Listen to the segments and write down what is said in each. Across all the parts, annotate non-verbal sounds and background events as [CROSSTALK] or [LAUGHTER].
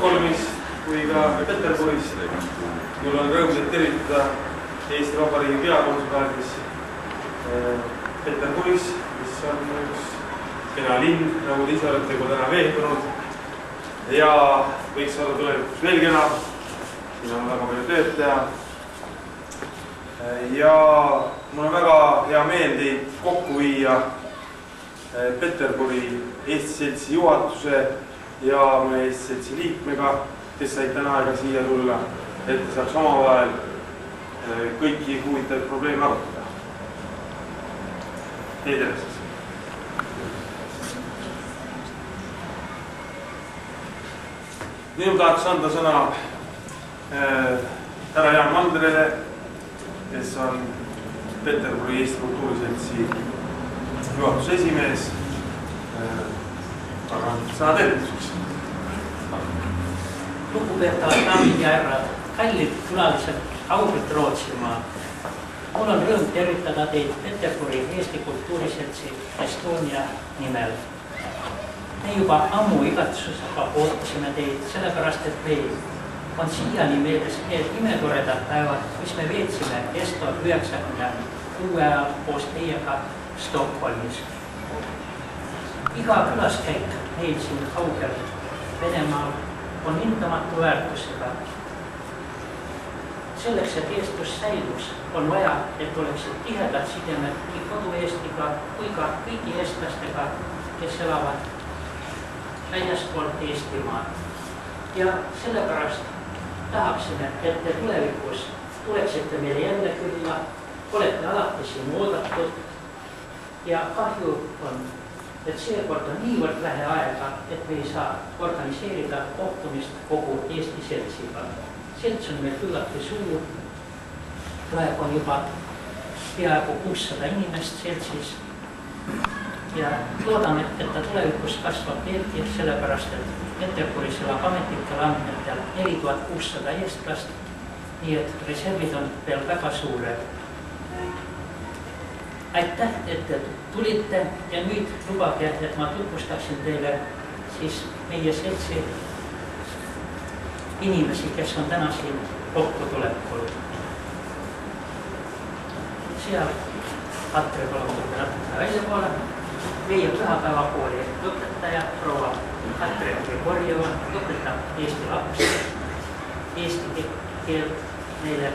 Stockholmis kui ka Peterburis. mul on rõõm teid tervitada Eesti Vabariigi peakonsulaadis Peterburis, mis on üks kena linn, nagu te ise olete juba täna veendunud. ja võiks olla tulevikus veel kenam. siin on väga palju tööd teha. ja mul on väga hea meel teid kokku viia Peterburi Eesti Seltsi juhatuse ja Eesti Seltsi liikmega, kes said täna aega siia tulla, et saaks omavahel kõiki huvitavaid probleeme arutada. Teie tervist! nüüd tahaks anda sõna äh, härra Jaan Mandrile, kes on Peterburi Eesti Kultuuriseltsi juhatuse esimees äh,. Tervituseks. lugupeetavad daamid ja härrad, kallid külalised, auväärt Rootsimaa. mul on rõõm tervitada teid Peterburi Eesti Kultuuriseltsi Estonia nimel me juba ammu igatsusega ootasime teid, sellepärast et meil on siiani meeles need imetoredad päevad, mis me veetsime Esto üheksakümne kuue ajal koos teiega Stockholmis. Iga külaskäik meil siin kaugel Venemaal on hindamatu väärtusega. selleks, et eestlus säiluks, on vaja, et oleksid tihedad sidemed nii kodu-Eestiga kui ka kõigi eestlastega, kes elavad väljaspool Eestimaad. ja sellepärast tahaksime, et te tulevikus tuleksite meile jälle külla, olete alati siin oodatud. ja kahju on, et seekord on niivõrd vähe aega, et me ei saa organiseerida kohtumist kogu Eesti seltsiga. selts on meil küllaltki suur. praegu on juba peaaegu kuussada inimest seltsis ja loodame, et ta tulevikus kasvab veelgi, sellepärast et Peterburis elab ametlikel andmetel neli tuhat kuussada eestlast. nii et reservid on veel väga suured. Aitäh, et te tulite ja nüüd lubage, et ma tutvustaksin teile siis meie seltsi inimesi, kes on täna siin kokkutulekul. seal Atre palun natuke väljapoole meie pühapäevakooli õpetaja proua Katre Grigorjeva õpetab eesti lapsi eesti keelt neile.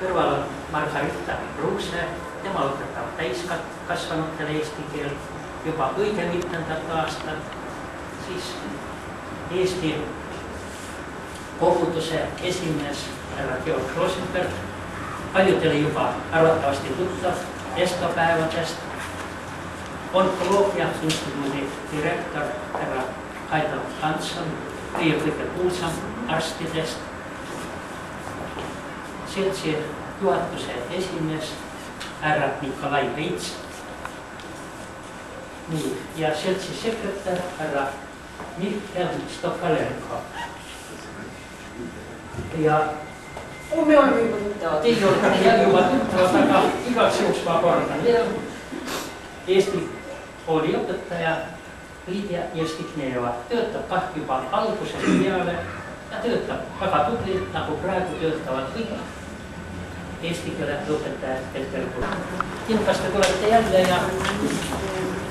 kõrval on Margarita Ruuse, tema õpetab täiskasvanutele eesti keelt juba õige mitmendat aastat. siis Eesti koguduse esimees härra Georg Rosenberg, paljudele juba arvatavasti tuttav estopäevadest onkoloogia instituudi direktor härra Kaido Hanson, meie kõige kuulsam arstidest. seltsi juhatuse esimees härra Nikolai Veits. nii, ja seltsi sekretär härra Mihkel Stokalenko. ja oh, me oleme juba tuttavad. Teie olete jah juba tuttavad, aga igaks juhuks ma kordan veel. Eesti kooliõpetaja LydiaJestikneeva töötab kah juba algusest peale ja töötab väga tublilt, nagu praegu töötavad kõik eesti keele õpetajad Peterburis. kindlasti tulete jälle ja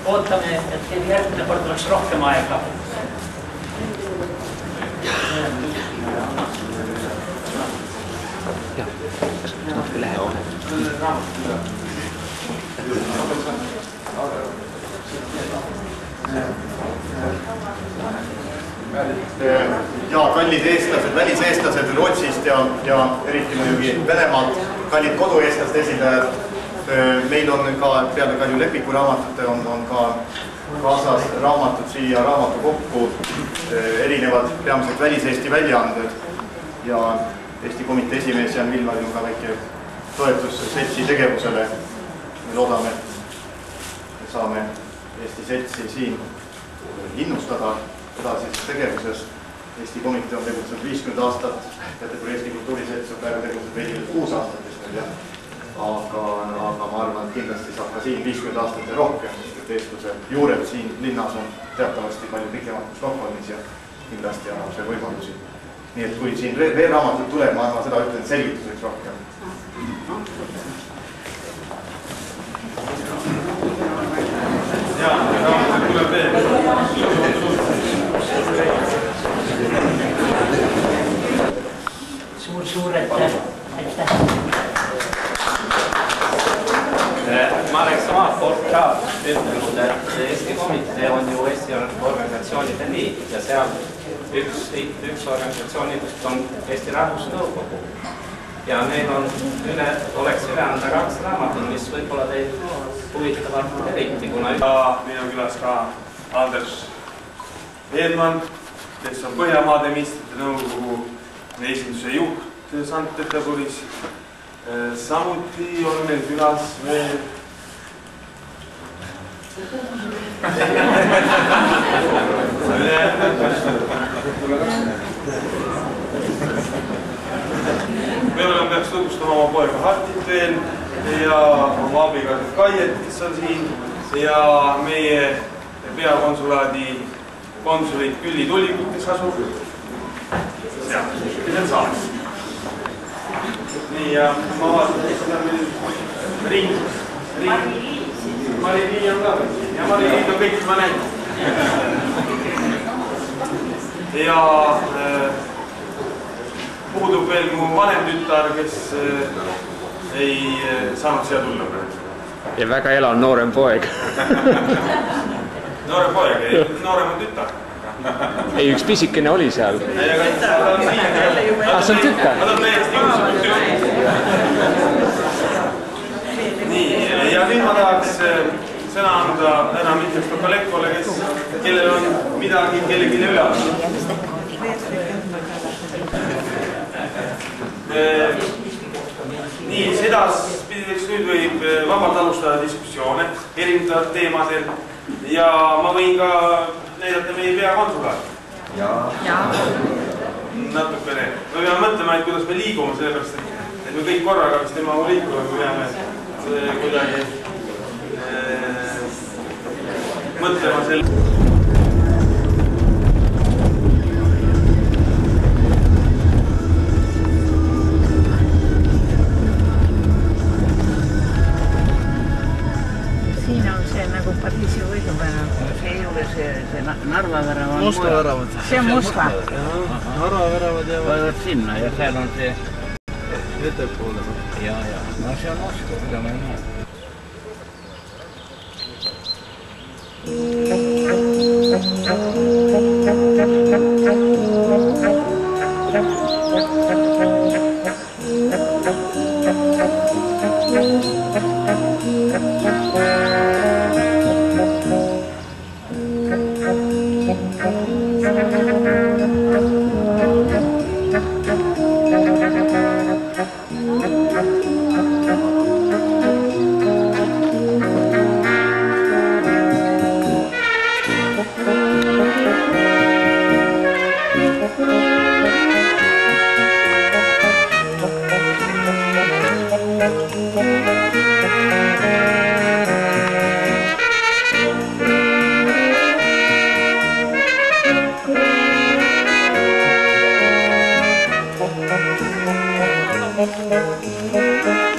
ootame, et teil järgmine kord oleks rohkem aega. jah, kas natuke lähemale? ja kallid eestlased, väliseestlased Rootsist ja, ja eriti muidugi Venemaalt, kallid kodueestlaste esindajad. meil on ka peale Kalju Lepiku raamatute on, on ka kaasas raamatud siia raamatukokku, erinevad peamiselt väliseesti väljaanded ja Eesti Komitee esimees Jan Vilmaril on ka väike toetus seltsi tegevusele. me loodame, et saame Eesti Seltsi siin innustada edasises tegevuses. Eesti Komitee on tegutsenud viiskümmend aastat, Peterburi Eesti Kultuuriselts on praegu tegutsenud veidi kuus aastat jah. aga, aga ma arvan, et kindlasti saab ka siin viiskümmend aastat ja rohkem, sest et eestluse juured siin linnas on teatavasti palju pikemad kui Stockholmis ja kindlasti annab see võimalusi. nii et kui siin veel raamatud tuleb, ma, ma seda ütlen selgituseks rohkem. ja, raamatud tuleb veel. suur-suur aitäh, aitäh. Ma oleks omalt poolt ka ütelnud, et Eesti Komitee on ju Eesti Organisatsioonide Liit ja seal üks, üks organisatsioonidest on Eesti Rahvusnõukogu. ja meil on üle, oleks üle anda kaks raamatut, mis võib-olla teid huvitavad eriti, kuna ja meil on külas ka Andres Eenman, kes on Põhjamaade ministrite nõukogu esinduse juht Sankt-Peterburis. samuti on meil külas veel võib-olla peaks tutvustama oma poega Hartit veel ja oma abikaasat Kaiet, kes on siin ja meie peakonsulaadi konsulit Külli Tulikut, kes asub seal, on saalis. nii ja ma vaatan, kes on meil ring, ring. Ja Mari-Liin on kõik, ma näen. ja puudub veel mu vanem tütar, kes äh, ei äh, saanud siia tulla praegu. ja väga elav noorem poeg [LAUGHS] noorem poeg, ei, noorem on tütar. ei, üks pisikene oli seal. ei, aga ta on siin. See on tütar. Nad on täiesti ilusad tütred. nii, ja nüüd ma tahaks äh, sõna anda härra Mitjas Tokalekole, kes, kellel on midagi kellelegi üle anda. Äh, nii, edaspidiseks nüüd võib äh, vabalt alustada diskussioone erinevatel teemadel ja ma võin ka näidata meie peakonsulaati. natukene, me peame mõtlema, et kuidas me liigume, sellepärast et, et me kõik korraga vist temaga liikume, me peame äh, kuidagi äh, mõtlema selle. See nagu Pariisi võiduvärav, see ei ole see, see Na- Narva värav on Moskva väravad. see on Moskva. Narva väravad jäävad vot sinna ja seal on see ettepoole. ja, ja no see on Moskva, mida ma ei näe. うん。